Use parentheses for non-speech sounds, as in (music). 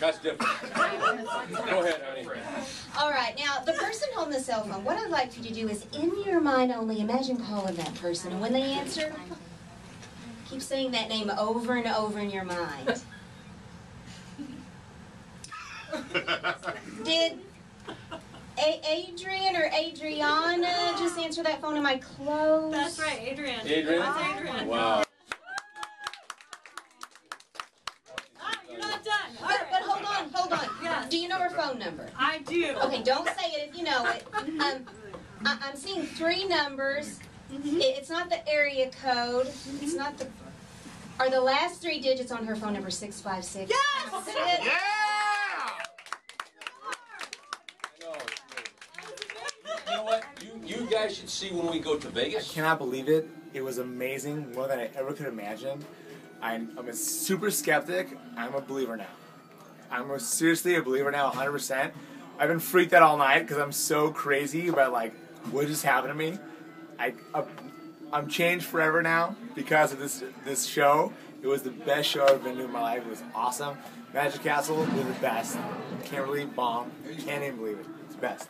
different. Go ahead, honey. All right, now the person holding the cell phone, what I'd like you to do is, in your mind only, imagine calling that person, and when they answer, keep saying that name over and over in your mind. (laughs) Did A- Adrian or Adriana just answer that phone? Am I close? That's right, Adrian. Adrian? That's Adrian. Wow. Ah, you're not done. All But, right. but hold on, hold on. Yes. Do you know her phone number? I do. Okay, don't say it if you know it. Um, I, I'm seeing three numbers. It, it's not the area code. It's not the. Are the last three digits on her phone number six five six? Yes! Yeah! You know what? You, you guys should see when we go to Vegas. I cannot believe it. It was amazing, more than I ever could imagine. I'm, I'm a super skeptic. I'm a believer now. I'm a, seriously a believer now, 100%. I've been freaked out all night because I'm so crazy about like what just happened to me. I, I'm, I'm changed forever now because of this this show. It was the best show I've been to in my life. It was awesome. Magic Castle was the best. Can't really bomb. Can't even believe it. It's the best.